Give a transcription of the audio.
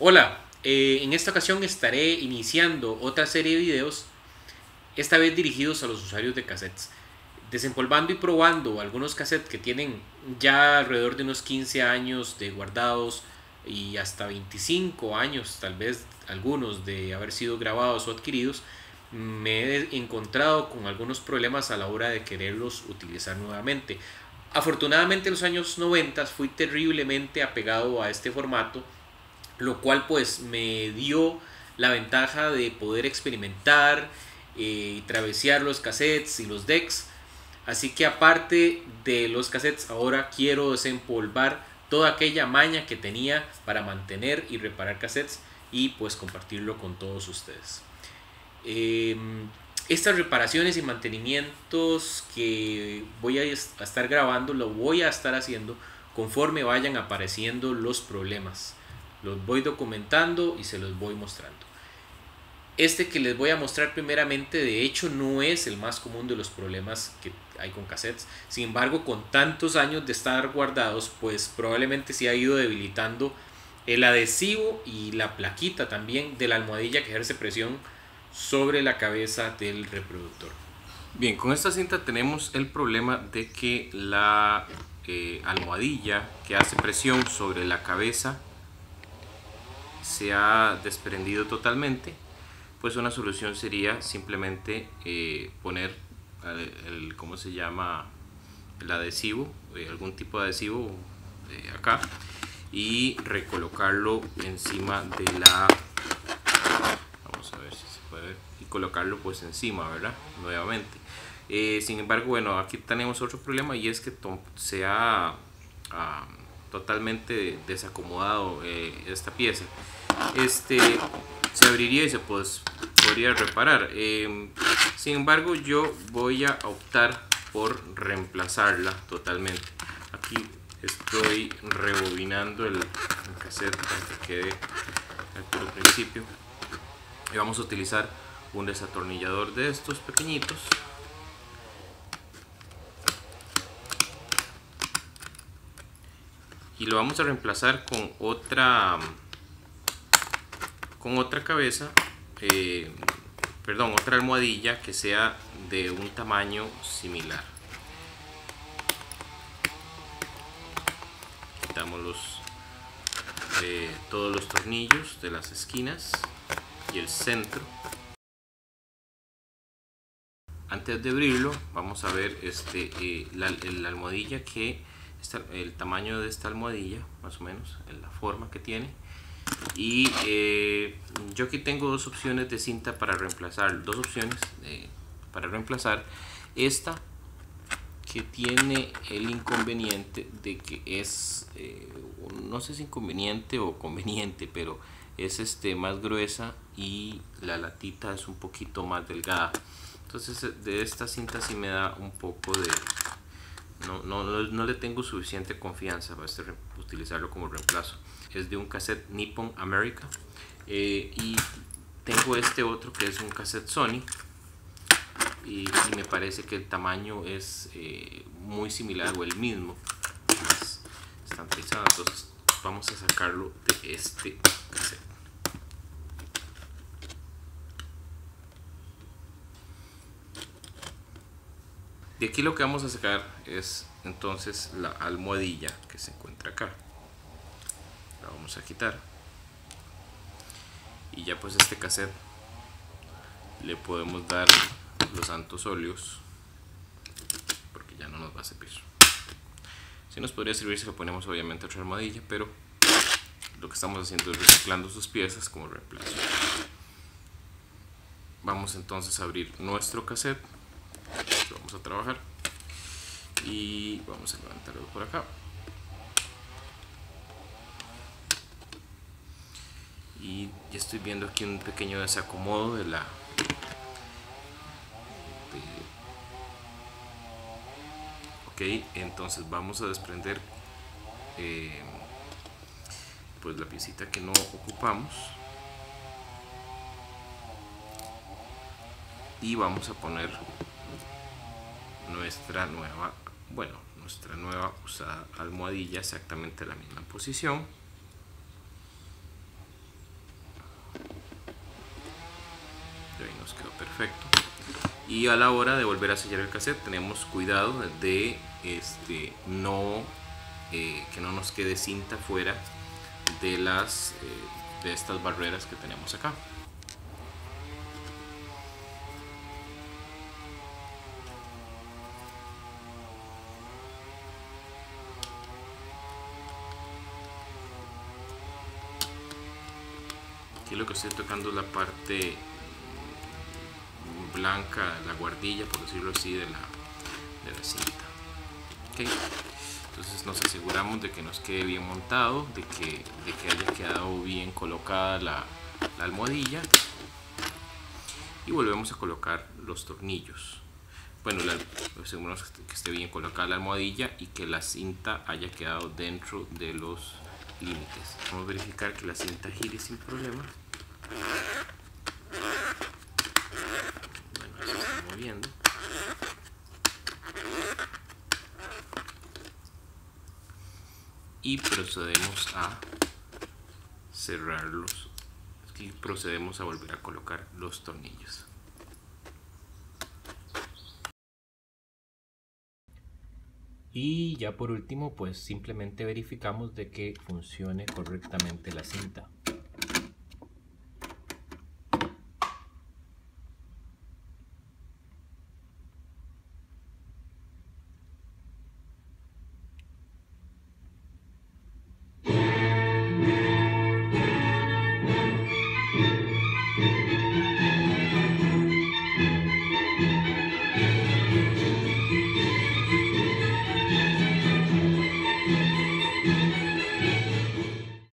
Hola, eh, en esta ocasión estaré iniciando otra serie de videos, esta vez dirigidos a los usuarios de cassettes. Desempolvando y probando algunos cassettes que tienen ya alrededor de unos 15 años de guardados y hasta 25 años tal vez algunos de haber sido grabados o adquiridos, me he encontrado con algunos problemas a la hora de quererlos utilizar nuevamente. Afortunadamente en los años 90 fui terriblemente apegado a este formato lo cual pues me dio la ventaja de poder experimentar eh, y travesear los cassettes y los decks. Así que aparte de los cassettes, ahora quiero desempolvar toda aquella maña que tenía para mantener y reparar cassettes y pues compartirlo con todos ustedes. Em, estas reparaciones y mantenimientos que voy a estar grabando, lo voy a estar haciendo conforme vayan apareciendo los problemas. Los voy documentando y se los voy mostrando. Este que les voy a mostrar primeramente, de hecho, no es el más común de los problemas que hay con cassettes. Sin embargo, con tantos años de estar guardados, pues probablemente se ha ido debilitando el adhesivo y la plaquita también de la almohadilla que ejerce presión sobre la cabeza del reproductor. Bien, con esta cinta tenemos el problema de que la eh, almohadilla que hace presión sobre la cabeza se ha desprendido totalmente, pues una solución sería simplemente eh, poner el, ¿cómo se llama? El adhesivo, eh, algún tipo de adhesivo eh, acá y recolocarlo encima de la vamos a ver si se puede ver y colocarlo pues encima verdad nuevamente sin embargo bueno aquí tenemos otro problema y es que se ha totalmente desacomodado esta pieza. Este se abriría y se podría reparar. Em, sin embargo yo voy a optar por reemplazarla totalmente. Aquí estoy rebobinando el, cassette para que quede al principio. Y vamos a utilizar un desatornillador de estos pequeñitos y lo vamos a reemplazar con otra con otra cabeza, eh, perdón, otra almohadilla que sea de un tamaño similar. Quitamos los, eh, todos los tornillos de las esquinas y el centro. Antes de abrirlo, vamos a ver este, eh, la, la, almohadilla que, el tamaño de esta almohadilla, más o menos, en la forma que tiene. Y eh, yo aquí tengo dos opciones de cinta para reemplazar dos opciones para reemplazar esta que tiene el inconveniente de que es eh, no sé si inconveniente o conveniente pero es este más gruesa y la latita es un poquito más delgada. Entonces de esta cinta sí me da un poco de no, no, no, le tengo suficiente confianza para este, utilizarlo como reemplazo. Es de un cassette Nippon America eh, y tengo este otro que es un cassette Sony y, me parece que el tamaño es eh, muy similar o el mismo. Es estandarizado entonces vamos a sacarlo de este cassette de aquí lo que vamos a sacar es entonces la almohadilla que se encuentra acá. Vamos a quitar. Y ya pues este cassette le podemos dar los santos óleos porque ya no nos va a servir. Si nos podría servir si le ponemos obviamente otra armadilla pero lo que estamos haciendo es reciclando sus piezas como reemplazo. Vamos entonces a abrir nuestro cassette vamos a trabajar. Y vamos a levantarlo por acá. Y ya estoy viendo aquí un pequeño desacomodo de la ok entonces vamos a desprender eh, pues la piecita que no ocupamos. Y vamos a poner nuestra nueva, bueno, nuestra nueva usada almohadilla exactamente la misma posición. Ahí nos quedó perfecto. Y a la hora de volver a sellar el cassette tenemos cuidado de este, no eh, que no nos quede cinta fuera de las eh, de estas barreras que tenemos acá. Lo que estoy tocando es la parte blanca, la guardilla, por decirlo así, de la, de la cinta. Entonces nos aseguramos de que nos quede bien montado, de que, de que haya quedado bien colocada la, la almohadilla. Y volvemos a colocar los tornillos. Bueno, aseguramos que esté bien colocada la almohadilla y que la cinta haya quedado dentro de los límites. Vamos a verificar que la cinta gire sin problema. Bueno, moviendo. Y procedemos a cerrarlos y procedemos a volver a colocar los tornillos. Y ya por último, pues simplemente verificamos de que funcione correctamente la cinta.